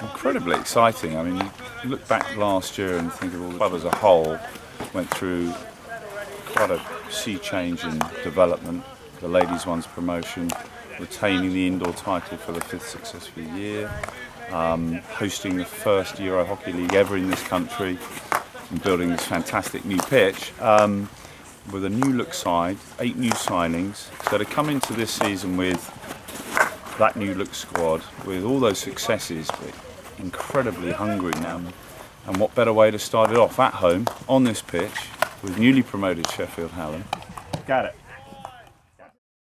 incredibly exciting. I mean, look back last year and think of all the club as a whole went through quite a sea change in development. The ladies' one's promotion, retaining the indoor title for the fifth successful year, um, hosting the first Euro Hockey League ever in this country, and building this fantastic new pitch. Um, with a new look side, eight new signings. So to come into this season with that new look squad, with all those successes, but incredibly hungry now. And what better way to start it off at home on this pitch with newly promoted Sheffield Hallam. Got it.